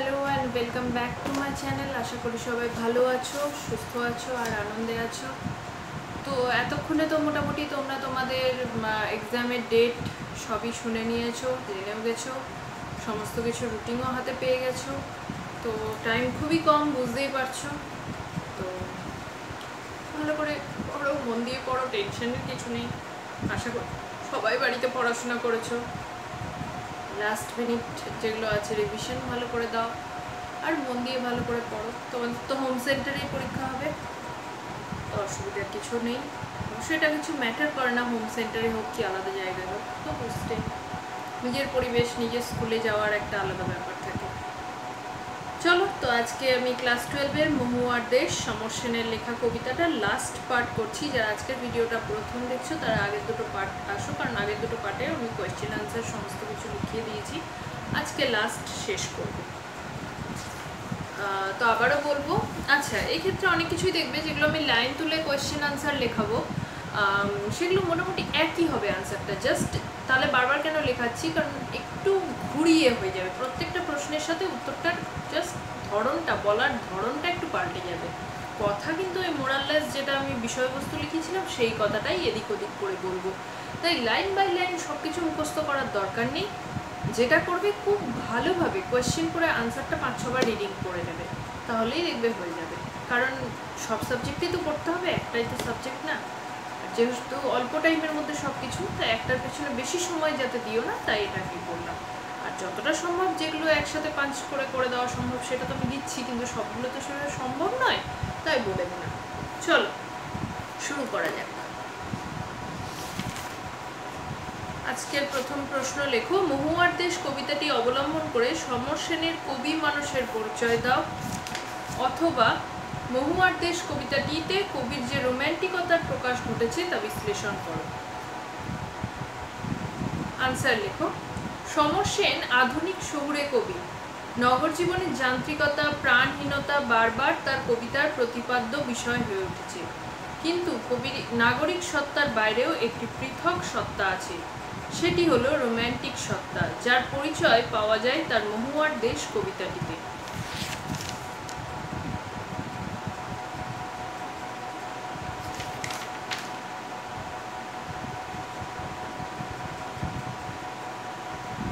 Hello and welcome back to my channel আশা করি সবাই ভালো আছো, সুস্থ আছো আর আনন্দে আছো। তো এতক্ষণে তো মোটামুটি তোমরা তোমাদের এক্সামের ডেট সবই শুনে নিয়েছো, জেনেও গেছো, সমস্ত কিছু রুটিনও হাতে পেয়ে গেছো। তো টাইম খুবই কম, বুঝতেই পারছ। তো ভালো করে পড়ো, মন দিয়ে পড়ো টেনশনের কিছু নেই। আশা করি সবাই বাড়িতে পড়াশোনা করেছ। লাস্ট মিনিট যেগুলো আছে রিভিশন ভালো করে দাও। আর মন দিয়ে ভালো করে পড়ো। তোমাদের তো হোম সেন্টারেই পরীক্ষা হবে। তো অসুবিধার কিছু নেই। অবশ্যই এটা কিছু ম্যাটার করে না হোম সেন্টারে হোক কি আলাদা জায়গায় হোক। তো বুঝতে। নিজের পরিবেশ, নিজের স্কুলে যাওয়ার একটা আলাদা ব্যাপার থাকে। চলো, তো আজকে আমি ক্লাস টুয়েলভের মহুয়ার দেশ, সমর সেনের লেখা কবিতাটা লাস্ট পার্ট করছি। যারা আজকের ভিডিওটা প্রথম দেখছ, তারা আগের দুটো পার্ট আসো, কারণ আগের দুটো পার্টে আমি কোয়েশ্চেন আনসার সমস্ত কিছু লিখিয়ে দিয়েছি। আজকে লাস্ট শেষ করব। তো আবারও বলব আচ্ছা এই ক্ষেত্রে অনেক কিছুই দেখবে, যেগুলো আমি লাইন তুলে কোয়েশ্চেন আনসার লেখাবো। সেগুলো মোটামুটি একই হবে আনসারটা জাস্ট তাহলে বারবার কেন লেখাচ্ছি? কারণ একটু ঘুরিয়ে হয়ে যাবে। প্রত্যেকটা প্রশ্নের সাথে উত্তরটার জাস্ট ধরনটা, বলার ধরনটা একটু পাল্টে যাবে। কথা কিন্তু ওই মোরাললেস যেটা আমি বিষয়বস্তু লিখেছিলাম, সেই কথাটাই এদিক ওদিক করে বলব। তাই লাইন বাই লাইন সব কিছু মুখস্থ করার দরকার নেই। যেটা করবে খুব ভালোভাবে কোয়েশ্চেন করে আনসারটা পাঁচ ছবার রিডিং করে নেবে। তাহলেই দেখবে হয়ে যাবে। কারণ সব সাবজেক্টেই তো করতে হবে, একটাই তো সাবজেক্ট না। যেহেতু অল্প টাইমের মধ্যে সব কিছু তাই একটার পেছনে বেশি সময় যাতে দিও না, তাই এটাকে বললাম। যতটা সম্ভব যেগুলো একসাথে পাঞ্চ করে করে দেওয়া সম্ভব, সেটা তো আমি দিচ্ছি, কিন্তু সবগুলো তো সেভাবে সম্ভব নয়, তাই বলে দিলাম। চলো, শুরু করা যাক। আজকের প্রথম প্রশ্ন লেখো মহুয়ার দেশ কবিতাটি অবলম্বন করে সমর কবি মানুষের পরিচয় দাও। অথবা মহুয়ার দেশ কবিতাটিতে কবির যে রোম্যান্টিকতার প্রকাশ ঘটেছে তা বিশ্লেষণ করো। আনসার লেখো। সমর সেন আধুনিক শহুরে কবি। নগর জীবনের যান্ত্রিকতা, প্রাণহীনতা বারবার তার কবিতার প্রতিপাদ্য বিষয় হয়ে উঠেছে। কিন্তু কবির নাগরিক সত্তার বাইরেও একটি পৃথক সত্তা আছে। সেটি হলো রোম্যান্টিক সত্তা, যার পরিচয় পাওয়া যায় তার মহুয়ার দেশ কবিতাটিতে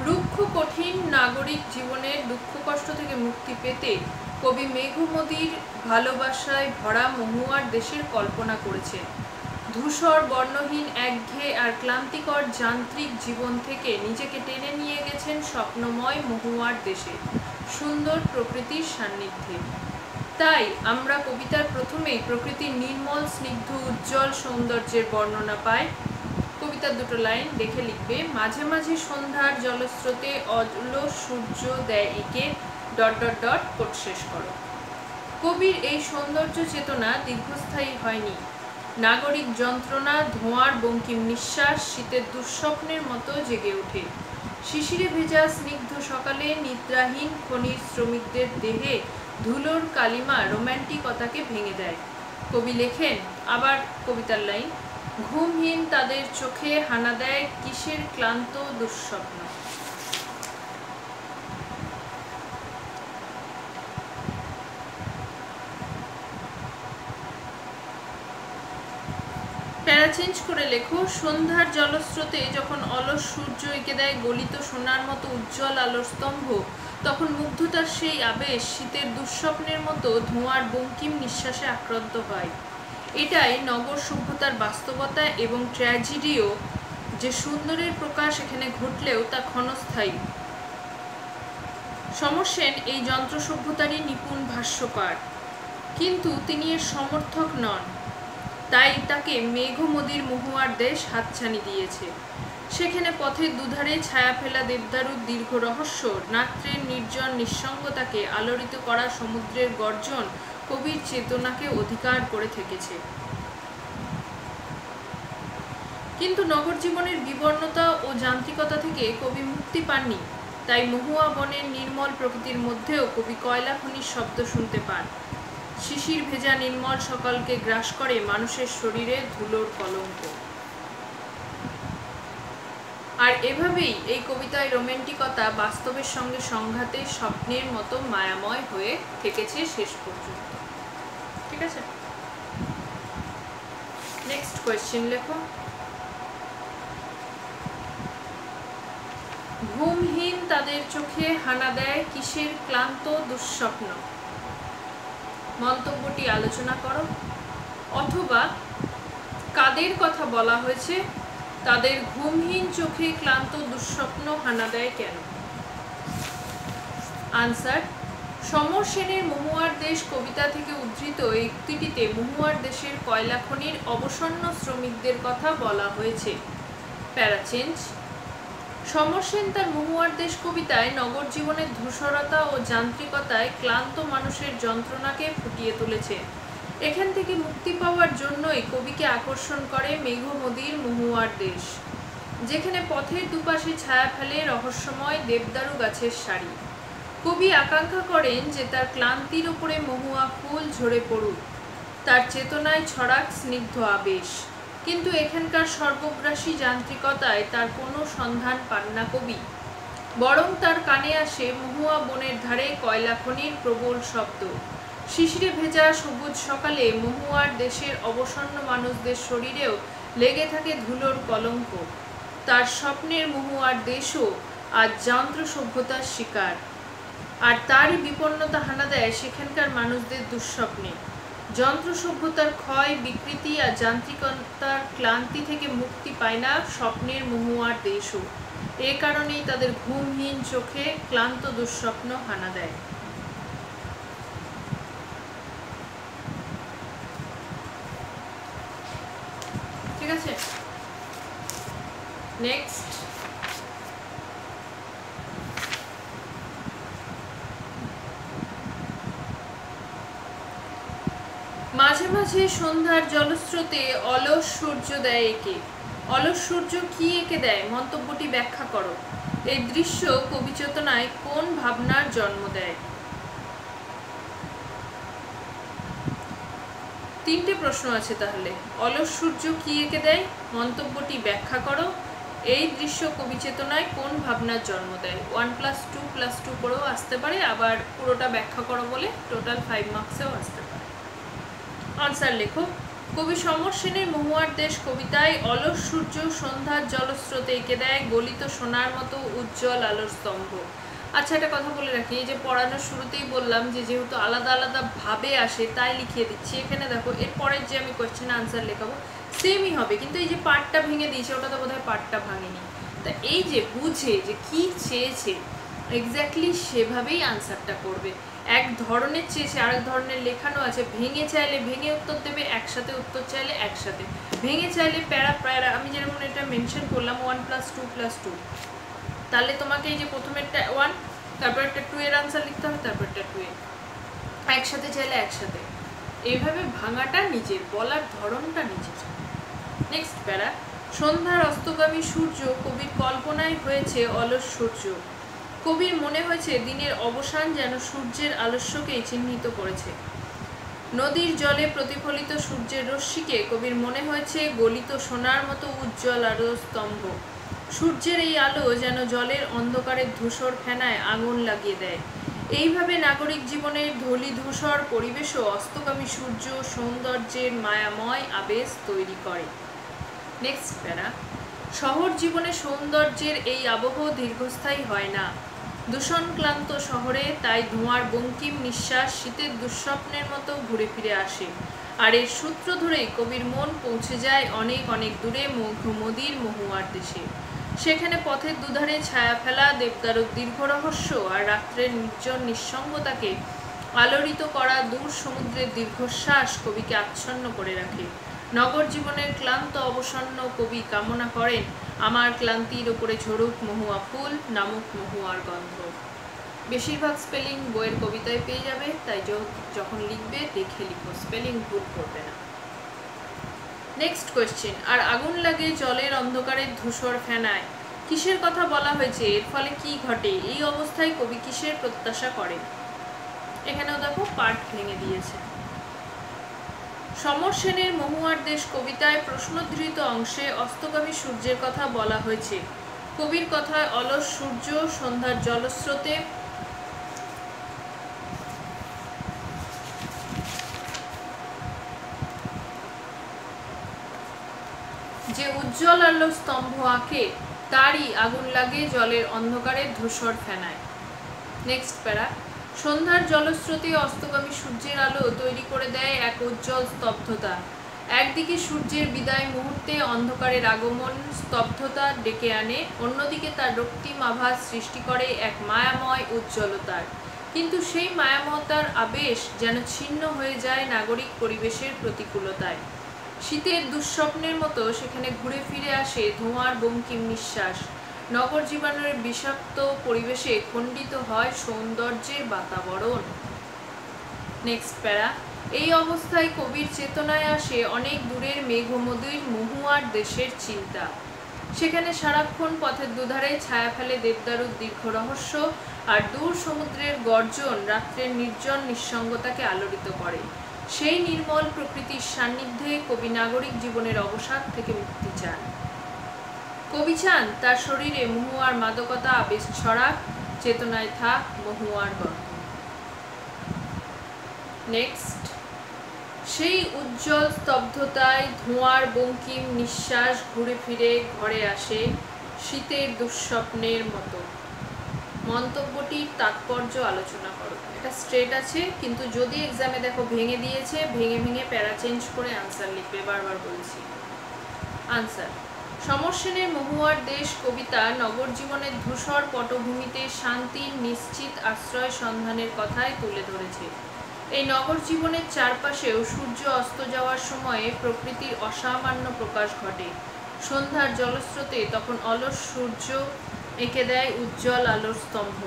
রুক্ষ কঠিন নাগরিক জীবনের দুঃখ কষ্ট থেকে মুক্তি পেতে কবি মেঘমদির ভালোবাসায় ভরা মহুয়ার দেশের কল্পনা করেছে। ধূসর, বর্ণহীন একঘেয়ে আর ক্লান্তিকর যান্ত্রিক জীবন থেকে নিজেকে টেনে নিয়ে গেছেন স্বপ্নময় মহুয়ার দেশে, সুন্দর প্রকৃতির সান্নিধ্যে। তাই আমরা কবিতার প্রথমেই প্রকৃতির নির্মল, স্নিগ্ধ, উজ্জ্বল সৌন্দর্যের বর্ণনা পাই। কবিতার দুটো লাইন দেখে লিখবে, মাঝে মাঝে সন্ধ্যার জলস্রোতে অজল সূর্য দেয় একে, ডট ডট ডট, কোট শেষ করো। কবির এই সৌন্দর্য চেতনা দীর্ঘস্থায়ী হয়নি। নাগরিক যন্ত্রণা, ধোঁয়ার বঙ্কিম নিঃশ্বাস, শীতের দুঃস্বপ্নের মতো জেগে ওঠে। শিশিরে ভেজা স্নিগ্ধ সকালে নিদ্রাহীন খনির শ্রমিকদের দেহে ধুলোর কালিমা রোম্যান্টিকতাকে ভেঙে দেয়। কবি লেখেন, আবার কবিতার লাইন ঘুমহীন তাদের চোখে হানা দেয় কিসের ক্লান্ত দুঃস্বপ্ন। চেঞ্জ করে লেখো, সন্ধ্যার জলস্রোতে যখন অলস সূর্য এঁকে দেয় গলিত সোনার মতো উজ্জ্বল আলোর স্তম্ভ, তখন মুগ্ধতার সেই আবেশ শীতের দুঃস্বপ্নের মতো ধোঁয়ার বঙ্কিম নিঃশ্বাসে আক্রান্ত হয়। এটাই নগর সভ্যতার বাস্তবতা এবং ট্র্যাজেডিও যে সুন্দরের প্রকাশ এখানে ঘটলেও তা ক্ষণস্থায়ী। সমসেন এই যন্ত্র সভ্যতারই নিপুণ ভাষ্যকার। কিন্তু তিনি এর সমর্থক নন। তাই তাকে মেঘমদির মহুয়ার দেশ হাতছানি দিয়েছে। সেখানে পথের দুধারে ছায়া ফেলা দেবদারুর দীর্ঘ রহস্য নাত্রের নির্জন নিঃসঙ্গতাকে আলোড়িত করা সমুদ্রের গর্জন কবির চেতনাকে অধিকার করে থেকেছে। কিন্তু নগর জীবনের বিবর্ণতা ও যান্ত্রিকতা থেকে কবি মুক্তি পাননি, তাই মহুয়া বনের নির্মল প্রকৃতির মধ্যেও কবি কয়লা খনির শব্দ শুনতে পান। শিশির ভেজা নির্মল সকালকে গ্রাস করে মানুষের শরীরে ধুলোর কলঙ্ক। আর এভাবেই এই কবিতায় রোমান্টিকতা বাস্তবের সঙ্গে সংঘাতে স্বপ্নের মতো মায়াময় হয়ে থেকেছে শেষ পর্যন্ত। ঠিক আছে? নেক্সট কোয়েশ্চেন লেখো। ঘুমহীন তাদের চোখে হানা দেয় কিসের ক্লান্ত দুঃস্বপ্ন। মন্তব্যটি আলোচনা করো। অথবা কাদের কথা বলা হয়েছে তাদের ঘুমহীন চোখে ক্লান্ত, দুঃস্বপ্ন হানা দেয় কেন? আনসার সমর সেনের মহুয়ার দেশ কবিতা থেকে উদ্ধৃত এই উক্তিটিতে মহুয়ার দেশের কয়লা খনির অবসন্ন শ্রমিকদের কথা বলা হয়েছে। প্যারাচেঞ্জ সমর সেন তার মহুয়ার দেশ কবিতায় নগর জীবনের ধূসরতা ও যান্ত্রিকতায় ক্লান্ত মানুষের যন্ত্রণাকে ফুটিয়ে তুলেছে। এখান থেকে মুক্তি পাওয়ার জন্যই কবিকে আকর্ষণ করে মেঘমদির মহুয়ার দেশ, যেখানে পথের দুপাশে ছায়া ফেলে রহস্যময় দেবদারু গাছের সারি। কবি আকাঙ্ক্ষা করেন যে তার ক্লান্তির ওপরে মহুয়া ফুল ঝরে পড়ুক, তার চেতনায় ছড়াক স্নিগ্ধ আবেশ। কিন্তু এখানকার সর্বগ্রাসী যান্ত্রিকতায় তার কোনো সন্ধান পান না কবি, বরং তার কানে আসে মহুয়া বনের ধারে কয়লা খনির প্রবল শব্দ। শিশিরে ভেজা সবুজ সকালে মহুয়ার দেশের অবসন্ন মানুষদের শরীরেও লেগে থাকে ধুলোর কলঙ্ক। তার স্বপ্নের মহুয়ার দেশও আজ যন্ত্র সভ্যতার শিকার। আর তারই বিপন্নতা হানা দেয় সেখানকার মানুষদের দুঃস্বপ্নে। যন্ত্র সভ্যতার ক্ষয়, বিকৃতি আর যান্ত্রিকতার ক্লান্তি থেকে মুক্তি পায় না স্বপ্নের মহুয়ার দেশও। এ কারণেই তাদের ঘুমহীন চোখে ক্লান্ত দুঃস্বপ্ন হানা দেয় ঠিক আছে নেক্সট মাঝে মাঝে সন্ধ্যার জলস্রোতে অলস সূর্য দেয় একে। অলস সূর্য কি একে দেয়? মন্তব্যটি ব্যাখ্যা করো। এই দৃশ্য কবিচেতনায় কোন ভাবনার জন্ম দেয়? তিনটে প্রশ্ন আছে তাহলে। অলস সূর্য কি এঁকে দেয়? মন্তব্যটি ব্যাখ্যা করো। এই দৃশ্য কবি চেতনায় কোন ভাবনার জন্ম দেয়? One plus two plus two করেও আসতে পারে, আবার পুরোটা ব্যাখ্যা করো বলে। টোটাল ফাইভ মার্কসেও আসতে পারে। আনসার লেখো কবি সমর সেনের মহুয়ার দেশ কবিতায়, অলস সূর্য সন্ধ্যার জলস্রোতে এঁকে দেয়, গলিত সোনার মতো উজ্জ্বল আলোর স্তম্ভ। আচ্ছা একটা কথা বলে রাখি, এই যে পড়ানোর শুরুতেই বললাম যে, যেহেতু আলাদা আলাদা ভাবে আসে, তাই লিখিয়ে দিচ্ছি। এখানে দেখো এরপরের যে আমি কোয়েশ্চেন আনসার লেখাবো সেমই হবে, কিন্তু এই যে পার্টটা ভেঙে দিয়েছে, ওটা তো বোধহয় পার্টটা ভাঙেনি। তা এই যে বুঝে যে কি চেয়েছে এক্স্যাক্টলি সেভাবেই আনসারটা করবে। এক ধরনের চেয়েছে, আরেক ধরনের লেখানো আছে। ভেঙে চাইলে ভেঙে উত্তর দেবে, একসাথে উত্তর চাইলে একসাথে। ভেঙে চাইলে প্যারা প্যারা, আমি যেমন এটা মেনশন করলাম one plus two plus two তাহলে তোমাকে এই যে প্রথমেরটা ওয়ান তারপর একটা টু এর আনসার লিখতে হবে তারপর একটা টু এর। একসাথে চাইলে একসাথে। এইভাবে ভাঙাটা নিজের, বলার ধরনটা নিজের। নেক্সট প্যারা। সন্ধ্যার অস্তগামী সূর্য কবির কল্পনায় হয়েছে অলস সূর্য। কবির মনে হয়েছে দিনের অবসান যেন সূর্যের আলস্যকেই চিহ্নিত করেছে। নদীর জলে প্রতিফলিত সূর্যের রশ্মিকে কবির মনে হয়েছে গলিত সোনার মতো উজ্জ্বল আলো স্তম্ভ। সূর্যের এই আলো যেন জলের অন্ধকারের ধূসর ফেনায় আগুন লাগিয়ে দেয়। এইভাবে নাগরিক জীবনের ধলি ধূসর পরিবেশও অস্তগামী সূর্য সৌন্দর্যের মায়াময় আবেশ তৈরি করে। নেক্সট প্যারা, শহর জীবনে সৌন্দর্যের এই আবহ দীর্ঘস্থায়ী হয় না। দূষণক্লান্ত শহরে তাই ধোঁয়ার বঙ্কিম নিঃশ্বাস শীতের দুঃস্বপ্নের মতো ঘুরে ফিরে আসে। আর এর সূত্র ধরেই কবির মন পৌঁছে যায় অনেক অনেক দূরে মধুমদির মহুয়ার দেশে। সেখানে পথের দুধারে ছায়া ফেলা দেবদারুর দীর্ঘ রহস্য আর রাত্রের নির্জন নিঃসঙ্গতাকে আলোড়িত করা দূর সমুদ্রের দীর্ঘশ্বাস কবিকে আচ্ছন্ন করে রাখে। নগর জীবনের ক্লান্ত, অবসন্ন কবি কামনা করেন, আমার ক্লান্তির ওপরে ঝরুক মহুয়া ফুল নামক মহুয়ার গন্ধ। বেশিরভাগ স্পেলিং বইয়ের কবিতায় পেয়ে যাবে, তাই যখন লিখবে, দেখে লিখো, স্পেলিং ভুল করবে না। নেক্সট কোয়েশ্চেন আর আগুন লাগে জলের অন্ধকারের ধূসর ফেনায়। কিসের কথা বলা হয়েছে? এর ফলে কি ঘটে? এই অবস্থায় কবি কিসের প্রত্যাশা করেন? এখানেও দেখো পাঠ ভেঙে দিয়েছে। সমর সেনের মহুয়ার দেশ কবিতায় প্রশ্নধৃত অংশে অস্তগামী সূর্যের কথা বলা হয়েছে। কবির কথায় অলস সূর্য, সন্ধ্যার জলস্রোতে যে উজ্জ্বল আলো স্তম্ভ আঁকে, তারই আগুন লাগে জলের অন্ধকারে ধূসর ফেনায়। নেক্সট প্যারা। সন্ধ্যার জলস্রোতে অস্তগামী সূর্যের আলো তৈরি করে দেয় এক উজ্জ্বল স্তব্ধতা। একদিকে সূর্যের বিদায় মুহূর্তে অন্ধকারের আগমন, স্তব্ধতা ডেকে আনে, অন্যদিকে তার রক্তিম আভাস সৃষ্টি করে এক মায়াময় উজ্জ্বলতার। কিন্তু সেই মায়ামতার আবেশ যেন ছিন্ন হয়ে যায় নাগরিক পরিবেশের প্রতিকূলতায়। শীতের দুঃস্বপ্নের মতো সেখানে ঘুরে ফিরে আসে ধোঁয়ার বঙ্কিম নিঃশ্বাস। নগর জীবনের বিষাক্ত পরিবেশে খণ্ডিত হয় সৌন্দর্যের বাতাবরণ। নেক্সট প্যারা। এই অবস্থায় কবির চেতনায় আসে অনেক দূরের মেঘমধুর মহুয়ার দেশের চিন্তা। সেখানে সারাক্ষণ পথের দুধারে ছায়া ফেলে দেবদারুর দীর্ঘ রহস্য আর দূর সমুদ্রের গর্জন রাত্রের নির্জন নিঃসঙ্গতাকে আলোড়িত করে। সেই নির্মল প্রকৃতির সান্নিধ্যে কবি নাগরিক জীবনের অবসাদ থেকে মুক্তি চান। কবি চান, তার শরীরে মহুয়ার মাদকতা আবেশ ছড়াক, চেতনায় থাক মহুয়ার গন্ধ। নেক্সট সেই উজ্জ্বল স্তব্ধতায় ধোঁয়ার বঙ্কিম নিঃশ্বাস ঘুরে ফিরে ঘরে আসে শীতের দুঃস্বপ্নের মতো। মন্তব্যটির তাৎপর্য আলোচনা করো। এটা স্ট্রেট আছে, কিন্তু যদি এক্সামে দেখো ভেঙে দিয়েছে, ভেঙে ভেঙে প্যারা চেঞ্জ করে আনসার লিখবে, বারবার বলছি। আনসার সমরসেনের মহুয়ার দেশ কবিতা নগর জীবনের ধূসর পটভূমিতে শান্তির নিশ্চিত, আশ্রয় সন্ধানের কথাই তুলে ধরেছে। এই নগর জীবনের চারপাশেও সূর্য অস্ত যাওয়ার সময়ে প্রকৃতির অসামান্য প্রকাশ ঘটে। সন্ধ্যার জলস্রোতে তখন অলস সূর্য এঁকে দেয় উজ্জ্বল আলোর স্তম্ভ।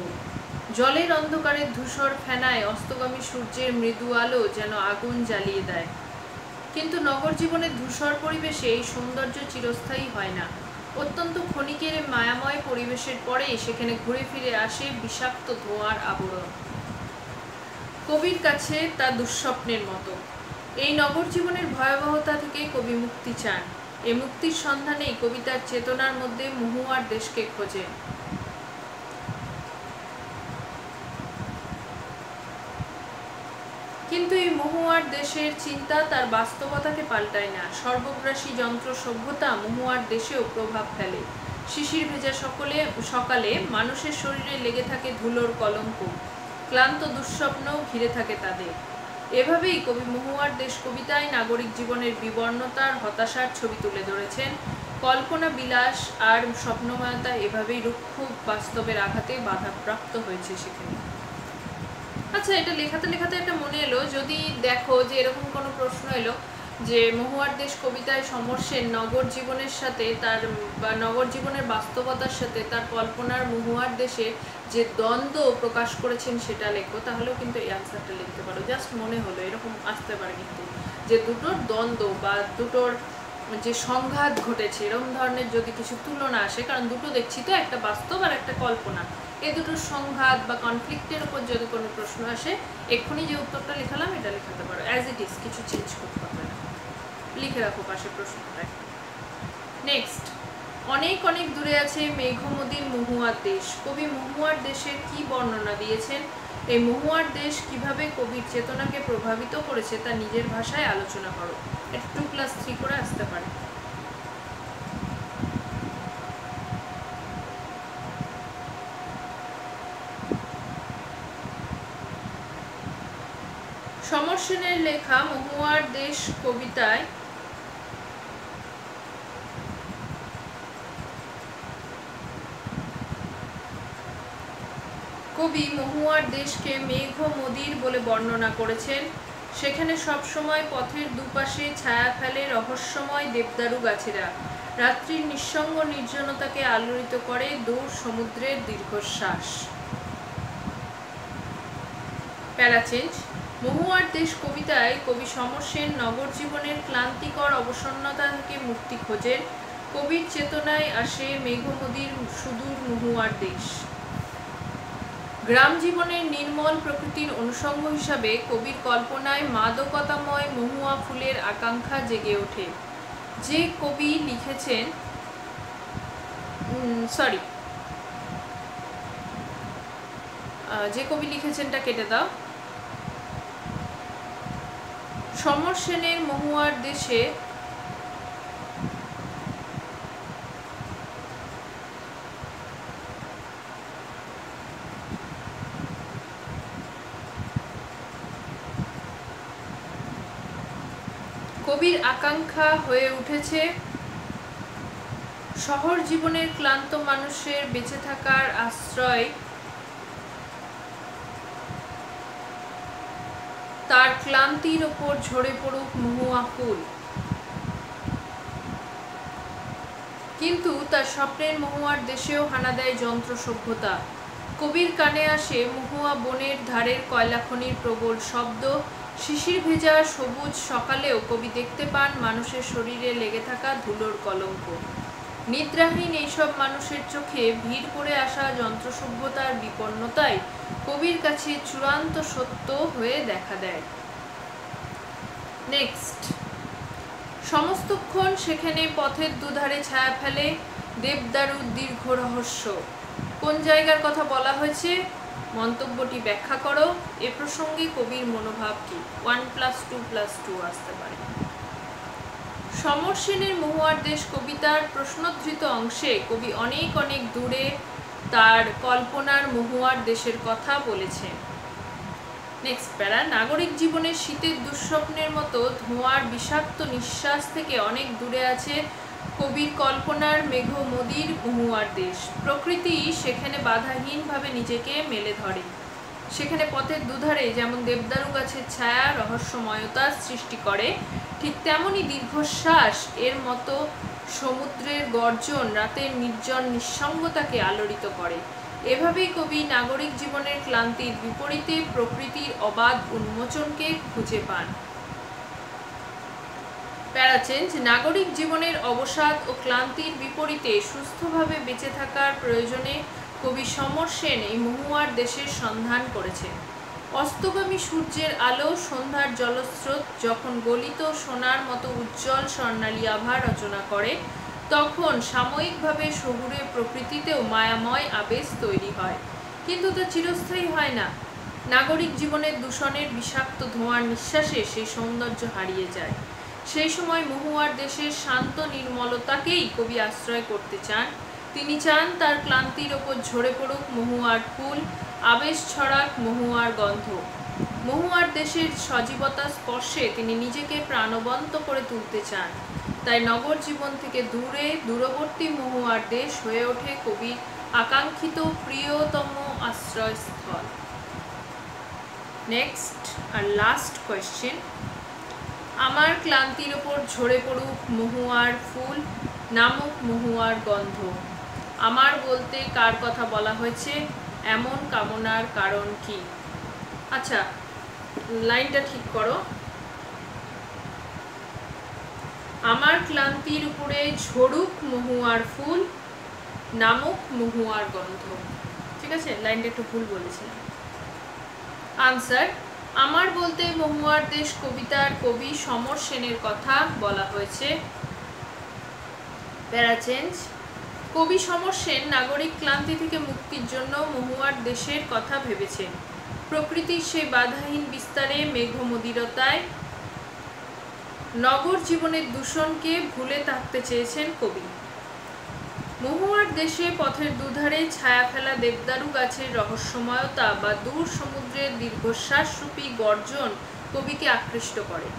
জলের অন্ধকারে ধূসর ফেনায় অস্তগামী সূর্যের মৃদু আলো যেন আগুন জ্বালিয়ে দেয়। কিন্তু নগর জীবনের ধূসর পরিবেশে এই সৌন্দর্য চিরস্থায়ী হয় না। অত্যন্ত ক্ষণিকের মায়াময় পরিবেশের পরে সেখানে ঘুরে ফিরে আসে বিষাক্ত ধোঁয়ার আবরণ। কবির কাছে তা দুঃস্বপ্নের মতো। এই নগর জীবনের ভয়াবহতা থেকে কবি মুক্তি চান। এই মুক্তির সন্ধানেই কবিতার চেতনার মধ্যে মহুয়ার দেশকে খোঁজে। কিন্তু এই মহুয়ার দেশের চিন্তা তার বাস্তবতাকে পাল্টায় না। সর্বগ্রাসী যন্ত্র সভ্যতা মহুয়ার দেশেও প্রভাব ফেলে। শিশির ভেজা সকলে, সকালে মানুষের শরীরে লেগে থাকে ধুলোর কলঙ্ক। ক্লান্ত দুঃস্বপ্নও ঘিরে থাকে তাদের। এভাবেই কবি মহুয়ার দেশ কবিতায় নাগরিক জীবনের বিবর্ণতার হতাশার ছবি তুলে ধরেছেন। কল্পনা বিলাস আর স্বপ্নময়তা এভাবেই রুক্ষ বাস্তবের আঘাতে বাধাপ্রাপ্ত হয়েছে সেখানে। আচ্ছা এটা লেখাতে লেখাতে একটা মনে এলো, যদি দেখো যে এরকম কোনো প্রশ্ন এলো যে মহুয়ার দেশ কবিতায় সমর্ষের নগর জীবনের সাথে তার বা নগর জীবনের বাস্তবতার সাথে তার কল্পনার মহুয়ার দেশে যে দ্বন্দ্ব প্রকাশ করেছেন সেটা লেখো, তাহলেও কিন্তু এই আনসারটা লিখতে পারো। জাস্ট মনে হলো, এরকম আসতে পারে কিন্তু। যে দুটোর দ্বন্দ্ব বা দুটোর যে সংঘাত ঘটেছে, এরকম ধরনের যদি কিছু তুলনা আসে, কারণ দুটো দেখছি তো, একটা বাস্তব আর একটা কল্পনা। এই দুটোর সংঘাত বা কনফ্লিক্টের উপর যদি কোনো প্রশ্ন আসে, এক্ষুনি যে উত্তরটা লেখালাম, এটা লেখাতে পারো। অ্যাজ ইট ইজ কিছু চেঞ্জ করতে হবে না। লিখে রাখো পাশে প্রশ্নটা নেক্সট অনেক অনেক দূরে আছে মেঘমদির মহুয়ার দেশ। কবি মহুয়ার দেশের কি বর্ণনা দিয়েছেন? এই মহুয়ার দেশ কীভাবে কবির চেতনাকে প্রভাবিত করেছে তা নিজের ভাষায় আলোচনা করো। এটা টু প্লাস থ্রি করে আসতে পারে সমর সেনের লেখা মহুয়ার দেশ কবিতায় কবি মহুয়ার দেশকে মেঘ মদির বলে বর্ণনা করেছেন। সেখানে সবসময় পথের দুপাশে ছায়া ফেলে রহস্যময় দেবদারু গাছেরা। রাত্রির নিঃসঙ্গ নির্জনতাকে আলোড়িত করে দূর সমুদ্রের দীর্ঘশ্বাস। প্যারাচেঞ্জ মহুয়ার দেশ কবিতায় কবি সমসেন নগর জীবনের ক্লান্তিকর অবসন্নতা থেকে মুক্তি খোঁজেন কবির চেতনায় আসে মেঘমদির সুদূর মহুয়ার দেশ। গ্রাম জীবনের নির্মল প্রকৃতির অনুষঙ্গ হিসাবে কবির কল্পনায় মাদকতাময় মহুয়া ফুলের আকাঙ্ক্ষা জেগে ওঠে। যে কবি লিখেছেন সরি যে কবি লিখেছেনটা কেটে দাও। সমর সেনের মহুয়ার দেশে কবির আকাঙ্ক্ষা হয়ে উঠেছে শহর জীবনের ক্লান্ত মানুষের বেঁচে থাকার আশ্রয় তার ক্লান্তির ওপর ঝরে পড়ুক মহুয়া ফুল। কিন্তু তার স্বপ্নের মহুয়ার দেশেও হানা দেয় যন্ত্র সভ্যতা। কবির কানে আসে মহুয়া বনের ধারের কয়লাখনির প্রবল শব্দ। শিশির ভেজা সবুজ সকালেও কবি দেখতে পান মানুষের শরীরে লেগে থাকা ধুলোর কলঙ্ক। নিদ্রাহীন এইসব মানুষের চোখে ভিড় করে আসা যন্ত্র সভ্যতার বিপন্নতাই কবির কাছে চূড়ান্ত সত্য হয়ে দেখা দেয়। নেক্সট। সমস্তক্ষণ সেখানে পথের দুধারে ছায়া ফেলে দেবদারুর দীর্ঘ রহস্য। কোন জায়গার কথা বলা হয়েছে? মন্তব্যটি ব্যাখ্যা করো। এ প্রসঙ্গে কবির মনোভাব কি? One plus two plus two আসতে পারে। সমর সেনের মহুয়ার দেশ কবিতার প্রশ্নধৃত অংশে কবি অনেক অনেক দূরে তার কল্পনার মহুয়ার দেশের কথা বলেছেন। নেক্সট প্যারা, নাগরিক জীবনের শীতের দুঃস্বপ্নের মতো ধোঁয়ার বিষাক্ত নিঃশ্বাস থেকে অনেক দূরে আছে কবির কল্পনার মেঘ মদির মহুয়ার দেশ। প্রকৃতি সেখানে বাধাহীনভাবে নিজেকে মেলে ধরে। সেখানে পথের দুধারে যেমন দেবদারু গাছের ছায়া, রহস্যময়তা সৃষ্টি করে ঠিক তেমনই দীর্ঘশ্বাস, এর মতো সমুদ্রের গর্জন রাতের নির্জন নিঃসঙ্গতাকে আলোড়িত করে। এভাবেই কবি নাগরিক জীবনের ক্লান্তির বিপরীতে প্রকৃতির অবাধ উন্মোচনকে খুঁজে পান। প্যারাচেঞ্জ নাগরিক জীবনের অবসাদ ও ক্লান্তির বিপরীতে সুস্থভাবে বেঁচে থাকার প্রয়োজনে কবি সমর সেন এই মহুয়ার দেশের সন্ধান করেছেন। অস্তগামী সূর্যের আলো, সন্ধ্যার জলস্রোত যখন গলিত সোনার মতো উজ্জ্বল স্বর্ণালী আভা রচনা করে, তখন সাময়িকভাবে শহুরে প্রকৃতিতেও মায়াময় আবেশ তৈরি হয়। কিন্তু তা চিরস্থায়ী হয় না। নাগরিক জীবনের দূষণের বিষাক্ত ধোঁয়ার নিঃশ্বাসে সেই সৌন্দর্য হারিয়ে যায়। সেই সময় মহুয়ার দেশের শান্ত নির্মলতাকেই কবি আশ্রয় করতে চান তিনি চান তার ক্লান্তির ওপর ঝরে পড়ুক মহুয়ার ফুল, আবেশ ছড়াক মহুয়ার গন্ধ। মহুয়ার দেশের সজীবতা স্পর্শে তিনি নিজেকে প্রাণবন্ত করে তুলতে চান। তাই নগর জীবন থেকে দূরে, দূরবর্তী মহুয়ার দেশ হয়ে ওঠে কবির আকাঙ্ক্ষিত প্রিয়তম আশ্রয়স্থল। নেক্সট আর লাস্ট কোয়েশ্চেন আমার ক্লান্তির ওপর ঝরে পড়ুক মহুয়ার ফুল, নামক মহুয়ার গন্ধ। আমার বলতে কার কথা বলা হয়েছে? এমন কামনার কারণ কি? আচ্ছা লাইনটা ঠিক করো। আমার ক্লান্তির উপরে ঝরুক মহুয়ার ফুল, নামক মহুয়ার গন্ধ। ঠিক আছে? লাইনটা একটু ভুল বলেছিলাম। আনসার, আমার বলতে মহুয়ার দেশ কবিতার কবি সমর সেনের কথা বলা হয়েছে। প্যারাচেঞ্জ কবি সমর সেন নাগরিক ক্লান্তি থেকে মুক্তির জন্য মহুয়ার দেশের কথা ভেবেছেন। প্রকৃতির সেই বাধাহীন বিস্তারে মেঘমদিরতায়। নগর জীবনের দূষণকে ভুলে থাকতে চেয়েছেন কবি। মহুয়ার দেশে পথের দুধারে ছায়া ফেলা দেবদারু গাছের রহস্যময়তা বা দূর সমুদ্রের দীর্ঘশ্বাসরূপী গর্জন কবিকে আকৃষ্ট করে।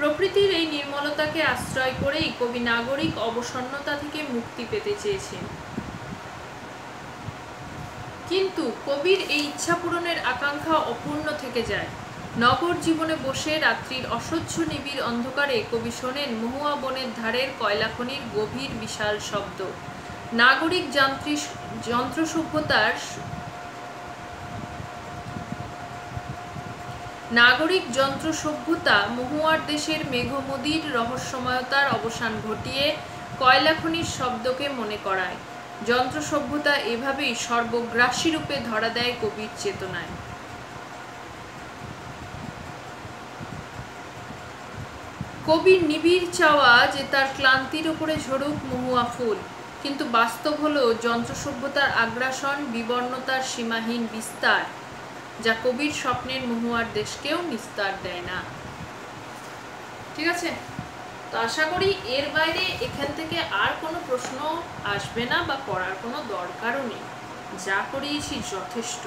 প্রকৃতির এই নির্মলতাকে আশ্রয় করেই কবি নাগরিক অবসন্নতা থেকে মুক্তি পেতে চেয়েছেন। কিন্তু কবির এই ইচ্ছা পূরণের আকাঙ্ক্ষা অপূর্ণ থেকে যায়। নগর জীবনে বসে রাত্রির অসহ্য নিবিড় অন্ধকারে কবি শোনেন মহুয়া বনের ধারের কয়লাখনির গভীর বিশাল শব্দ। নাগরিক যান্ত্রিক যন্ত্র নাগরিক যন্ত্র সভ্যতা, মহুয়ার দেশের মেঘমদির রহস্যময়তার অবসান ঘটিয়ে কয়লাখনির শব্দকে মনে করায়। যন্ত্র সভ্যতা এভাবেই সর্বগ্রাসী রূপে ধরা দেয় কবির চেতনায়। কবির নিবিড় চাওয়া যে তার ক্লান্তির উপরে ঝরুক মহুয়া ফুল, কিন্তু বাস্তব হলো যন্ত্র সভ্যতার আগ্রাসন বিবর্ণতার সীমাহীন বিস্তার। যা কবির স্বপ্নের মহুয়ার দেশকেও নিস্তার দেয় না। ঠিক আছে? তো আশা করি এর বাইরে এখান থেকে আর কোনো প্রশ্ন আসবে না বা পড়ার কোনো দরকারও নেই। যা করিয়েছি যথেষ্ট।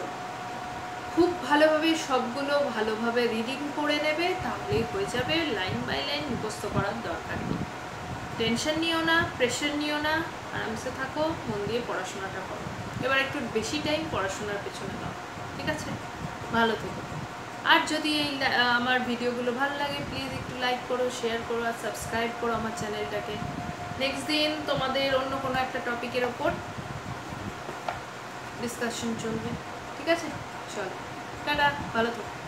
খুব ভালোভাবে সবগুলো ভালোভাবে রিডিং করে নেবে, তাহলেই হয়ে যাবে লাইন বাই লাইন মুখস্থ করার দরকার নেই। টেনশন নিও না প্রেশার নিও না, আরামসে থাকো, মন দিয়ে পড়াশোনাটা করো। এবার একটু বেশি টাইম পড়াশোনার পেছনে দাও ঠিক আছে? ভালো থেকো। আর যদি এই আমার ভিডিওগুলো ভালো লাগে প্লিজ একটু লাইক করো শেয়ার করো আর সাবস্ক্রাইব করো আমার চ্যানেলটাকে। নেক্সট দিন তোমাদের অন্য কোনো একটা টপিকের ওপর ডিসকাশন চলবে। ঠিক আছে? চলো। টাটা। ভালো থাকো।